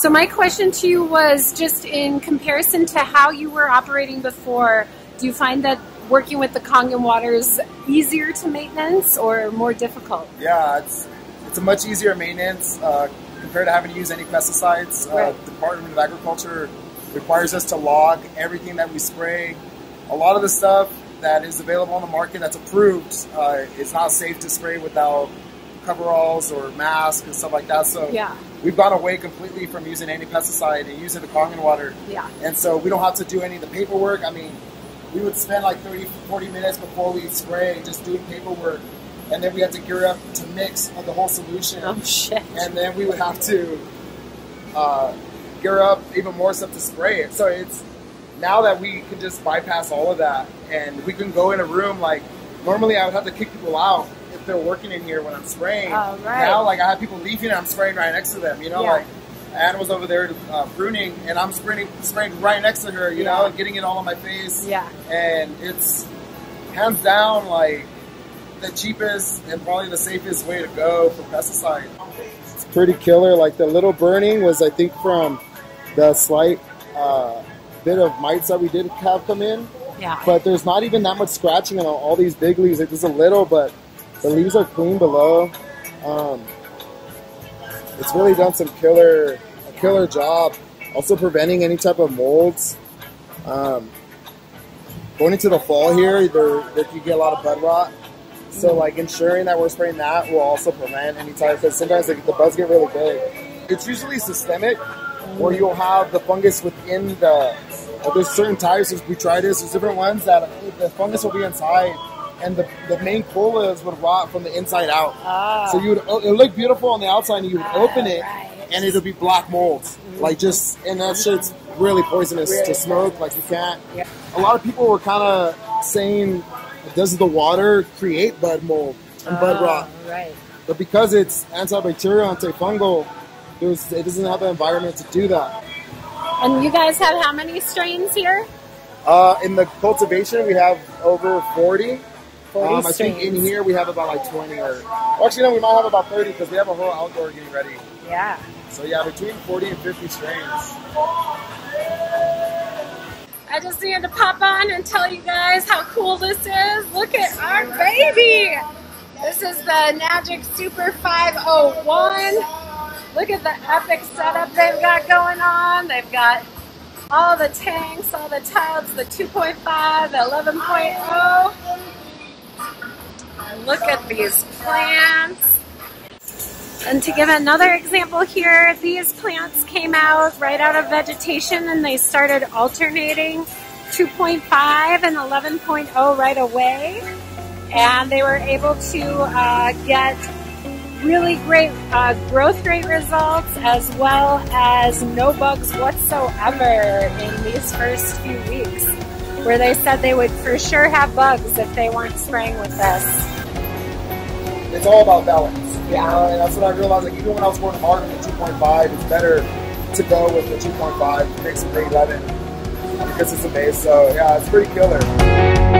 So my question to you was just in comparison to how you were operating before, do you find that working with the Kangen water is easier to maintenance or more difficult? Yeah, it's it's a much easier maintenance uh, compared to having to use any pesticides. Right. Uh, Department of Agriculture requires us to log everything that we spray. A lot of the stuff that is available on the market that's approved uh, is not safe to spray without coveralls or masks and stuff like that. So Yeah. we've gone away completely from using any pesticide and using the Kangen water. Yeah. And so we don't have to do any of the paperwork. I mean, we would spend like 30, 40 minutes before we spray just doing paperwork. And then we had to gear up to mix the whole solution. Oh shit. And then we would have to uh, gear up even more stuff to spray it. So it's now that we can just bypass all of that and we can go in a room like normally I would have to kick people out they're working in here when I'm spraying. Oh, right. Now like I have people leaving and I'm spraying right next to them. You know, Yeah. like Anne was over there uh, pruning and I'm spraying spraying right next to her. You Yeah. know, and getting it all on my face. Yeah. And it's hands down like the cheapest and probably the safest way to go for pesticide. It's pretty killer. Like the little burning was, I think, from the slight uh, bit of mites that we did have come in. Yeah. But there's not even that much scratching on all, all these big leaves. Like there's a little, but the leaves are clean below. Um, it's really done some killer, a killer job. Also preventing any type of molds. Um, going into the fall here, there, there you get a lot of bud rot. So like ensuring that we're spraying that will also prevent any type because sometimes like, the buds get really big. It's usually systemic where you'll have the fungus within the. There's certain types. We try this. There's different ones that the fungus will be inside, and the, the main colas would rot from the inside out. Ah. So you would it would look beautiful on the outside, and you would open it, right. and it'll be black molds. Like just and that shit's really poisonous to smoke. Like you can't. Yeah. A lot of people were kind of saying, does the water create bud mold and bud Ah, rot? Right. But because it's antibacterial, antifungal, there's, it doesn't have the environment to do that. And you guys have how many strains here? Uh, in the cultivation, we have over 40. 40 Um, I think in here we have about like 20 or well, actually no, we might have about 30 because we have a whole outdoor getting ready. Yeah. So yeah, between 40 and 50 strains. I just needed to pop on and tell you guys how cool this is. Look at our baby. This is the Enagic Super 501. Look at the epic setup they've got going on. They've got all the tanks, all the tubs, the 2.5, the 11.0. Look at these plants. And to give another example here, these plants came out right out of vegetation and they started alternating 2.5 and 11.0 right away. And they were able to uh, get really great uh, growth rate results as well as no bugs whatsoever in these first few weeks. Where they said they would for sure have bugs if they weren't spraying with this. It's all about balance. Yeah. And that's what I realized. Like even when I was going hard with the 2.5, it's better to go with the 2.5 mix with the 11 because it's a base. So yeah, it's pretty killer.